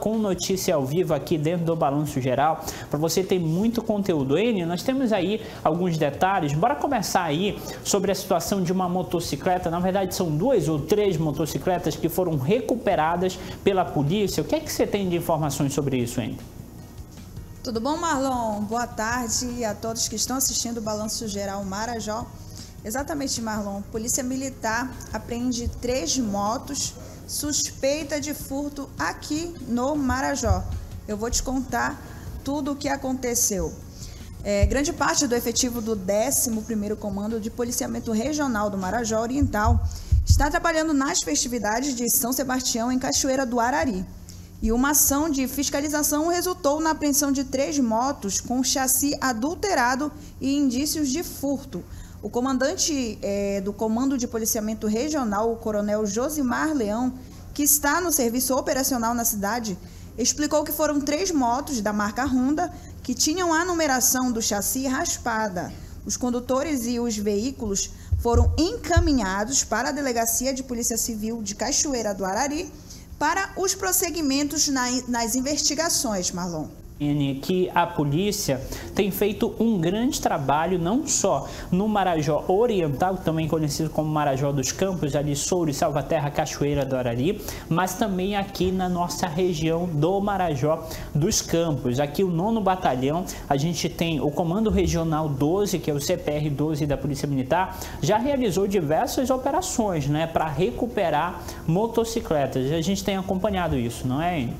com notícia ao vivo aqui dentro do Balanço Geral, para você ter muito conteúdo. N, nós temos aí alguns detalhes. Bora começar aí sobre a situação de uma motocicleta. Na verdade, são duas ou três motocicletas que foram recuperadas pela polícia. O que é que você tem de informações sobre isso, N? Tudo bom, Marlon? Boa tarde a todos que estão assistindo o Balanço Geral Marajó. Exatamente, Marlon. Polícia Militar apreende três motos suspeita de furto aqui no Marajó. Eu vou te contar tudo o que aconteceu. É, grande parte do efetivo do 11º Comando de Policiamento Regional do Marajó Oriental está trabalhando nas festividades de São Sebastião em Cachoeira do Arari. E uma ação de fiscalização resultou na apreensão de três motos com chassi adulterado e indícios de furto. O comandante é, do Comando de Policiamento Regional, o Coronel Josimar Leão, que está no serviço operacional na cidade, explicou que foram três motos da marca Honda que tinham a numeração do chassi raspada. Os condutores e os veículos foram encaminhados para a Delegacia de Polícia Civil de Cachoeira do Arari para os prosseguimentos nas investigações, Marlon que a polícia tem feito um grande trabalho, não só no Marajó Oriental, também conhecido como Marajó dos Campos, ali Souro e Salvaterra, Cachoeira do Arari, mas também aqui na nossa região do Marajó dos Campos. Aqui o nono batalhão, a gente tem o Comando Regional 12, que é o CPR 12 da Polícia Militar, já realizou diversas operações, né, para recuperar motocicletas. A gente tem acompanhado isso, não é?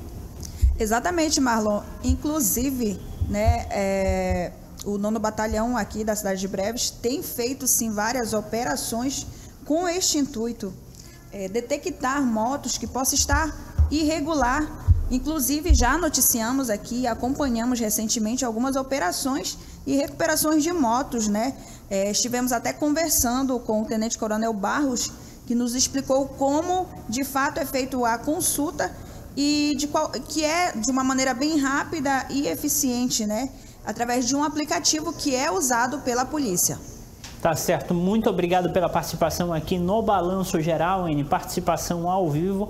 Exatamente, Marlon. Inclusive, né, é, o nono batalhão aqui da cidade de Breves tem feito sim várias operações com este intuito, é, detectar motos que possam estar irregular. Inclusive, já noticiamos aqui, acompanhamos recentemente algumas operações e recuperações de motos, né? É, estivemos até conversando com o Tenente Coronel Barros, que nos explicou como de fato é feita a consulta e de qual, que é de uma maneira bem rápida e eficiente, né? Através de um aplicativo que é usado pela polícia. Tá certo. Muito obrigado pela participação aqui no Balanço Geral, em participação ao vivo.